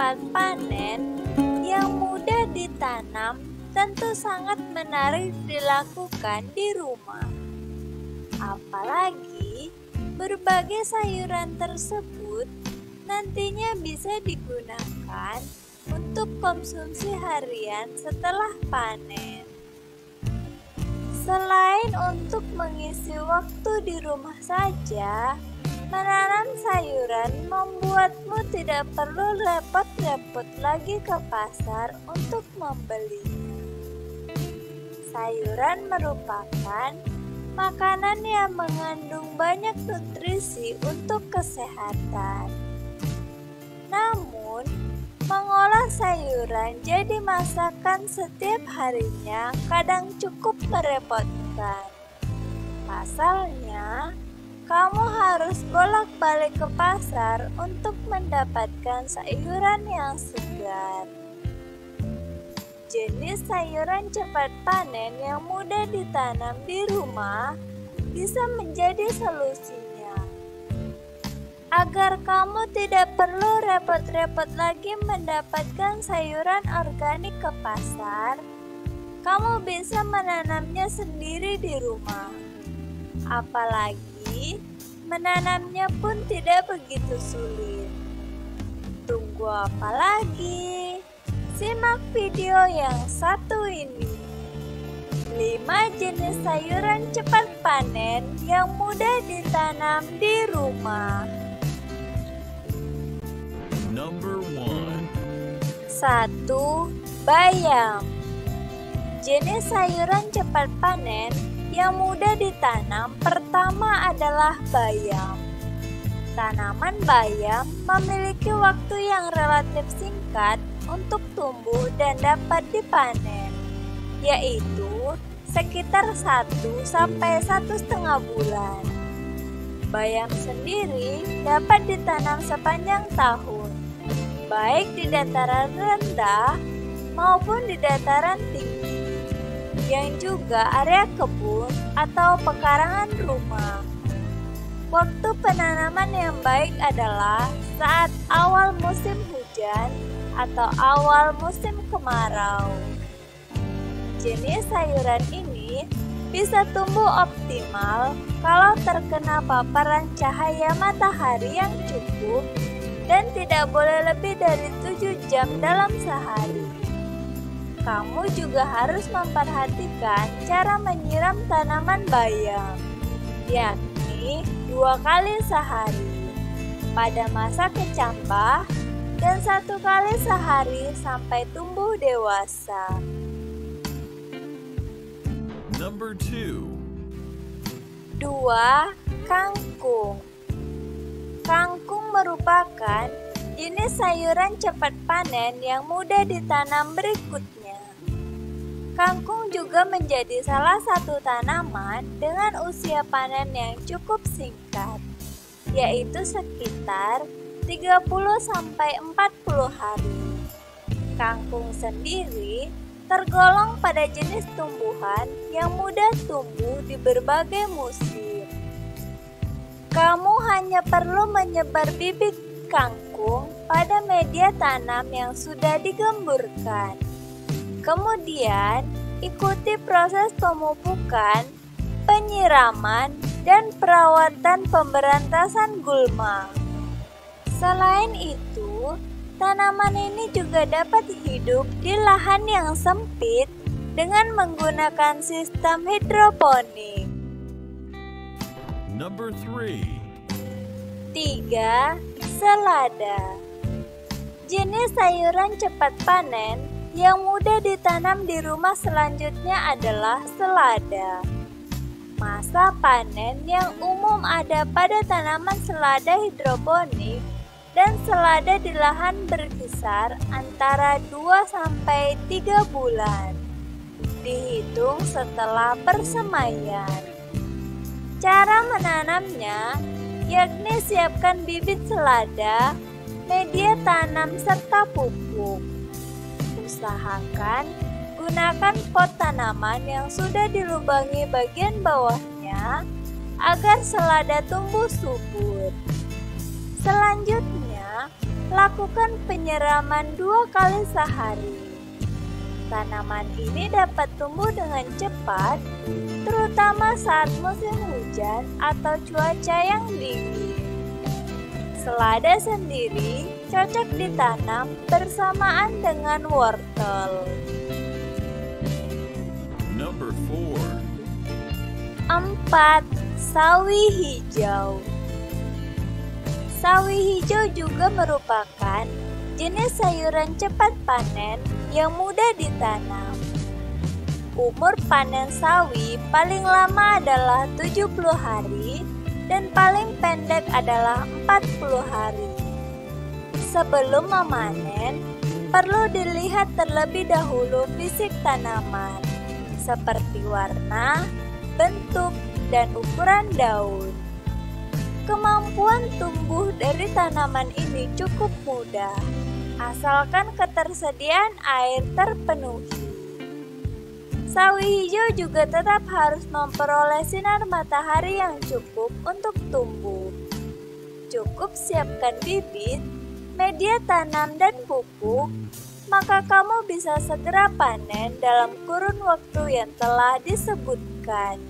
cepat panen yang mudah ditanam tentu sangat menarik dilakukan di rumah. Apalagi berbagai sayuran tersebut nantinya bisa digunakan untuk konsumsi harian setelah panen. Selain untuk mengisi waktu di rumah saja, menanam sayuran membuatmu tidak perlu repot-repot lagi ke pasar untuk membelinya. Sayuran merupakan makanan yang mengandung banyak nutrisi untuk kesehatan. Namun, mengolah sayuran jadi masakan setiap harinya kadang cukup merepotkan. Pasalnya, kamu harus bolak-balik ke pasar untuk mendapatkan sayuran yang segar. Jenis sayuran cepat panen yang mudah ditanam di rumah bisa menjadi solusinya. Agar kamu tidak perlu repot-repot lagi mendapatkan sayuran organik ke pasar, kamu bisa menanamnya sendiri di rumah. Apalagi menanamnya pun tidak begitu sulit. Tunggu apa lagi? Simak video yang satu ini. 5 jenis sayuran cepat panen yang mudah ditanam di rumah. Number one. 1. Bayam Jenis sayuran cepat panen yang mudah ditanam pertama adalah bayam. Tanaman bayam memiliki waktu yang relatif singkat untuk tumbuh dan dapat dipanen, yaitu sekitar 1 sampai satu setengah bulan. Bayam sendiri dapat ditanam sepanjang tahun, baik di dataran rendah maupun di dataran tinggi, yang juga area kebun atau pekarangan rumah. Waktu penanaman yang baik adalah saat awal musim hujan atau awal musim kemarau. Jenis sayuran ini bisa tumbuh optimal kalau terkena paparan cahaya matahari yang cukup dan tidak boleh lebih dari 7 jam dalam sehari. Kamu juga harus memperhatikan cara menyiram tanaman bayam, yakni dua kali sehari pada masa kecambah dan satu kali sehari sampai tumbuh dewasa. Number two. Dua, kangkung. Kangkung merupakan jenis sayuran cepat panen yang mudah ditanam berikutnya. Kangkung juga menjadi salah satu tanaman dengan usia panen yang cukup singkat, yaitu sekitar 30 sampai 40 hari. Kangkung sendiri tergolong pada jenis tumbuhan yang mudah tumbuh di berbagai musim. Kamu hanya perlu menyebar bibit kangkung pada media tanam yang sudah digemburkan. Kemudian, ikuti proses pemupukan, penyiraman, dan perawatan pemberantasan gulma. Selain itu, tanaman ini juga dapat hidup di lahan yang sempit dengan menggunakan sistem hidroponik. Number three. 3. Selada Jenis sayuran cepat panen yang mudah ditanam di rumah selanjutnya adalah selada. Masa panen yang umum ada pada tanaman selada hidroponik dan selada di lahan berkisar antara 2 sampai 3 bulan. Dihitung setelah persemaian. Cara menanamnya yakni siapkan bibit selada, media tanam serta pupuk. Usahakan gunakan pot tanaman yang sudah dilubangi bagian bawahnya agar selada tumbuh subur. Selanjutnya, Lakukan penyiraman dua kali sehari. Tanaman ini dapat tumbuh dengan cepat, terutama saat musim hujan atau cuaca yang dingin. Selada sendiri cocok ditanam bersamaan dengan wortel. Number 4. 4. Sawi hijau Sawi hijau juga merupakan jenis sayuran cepat panen yang mudah ditanam. Umur panen sawi paling lama adalah 70 hari dan paling pendek adalah 40 hari. Sebelum memanen, perlu dilihat terlebih dahulu fisik tanaman seperti warna, bentuk, dan ukuran daun. Kemampuan tumbuh dari tanaman ini cukup mudah, asalkan ketersediaan air terpenuhi. Sawi hijau juga tetap harus memperoleh sinar matahari yang cukup untuk tumbuh. Cukup siapkan bibit, media tanam, dan pupuk maka kamu bisa segera panen dalam kurun waktu yang telah disebutkan.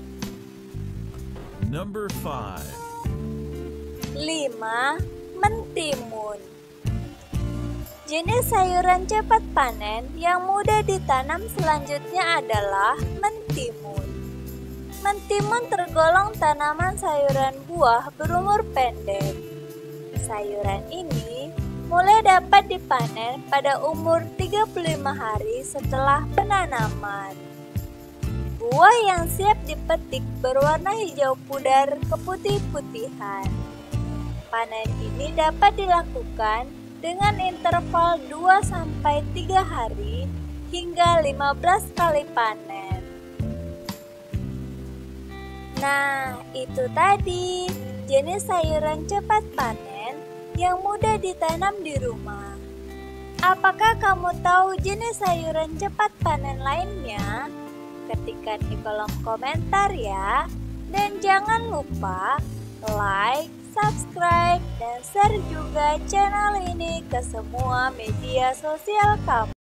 Number 5. 5. Mentimun Jenis sayuran cepat panen yang mudah ditanam selanjutnya adalah mentimun. Mentimun tergolong tanaman sayuran buah berumur pendek. Sayuran ini mulai dapat dipanen pada umur 35 hari setelah penanaman. Buah yang siap dipetik berwarna hijau pudar keputih-putihan. Panen ini dapat dilakukan dengan interval 2-3 hari hingga 15 kali panen. Nah, itu tadi jenis sayuran cepat panen yang mudah ditanam di rumah. Apakah kamu tahu jenis sayuran cepat panen lainnya? Ketikkan di kolom komentar ya. Dan jangan lupa like, subscribe, dan share juga channel ini ke semua media sosial kamu.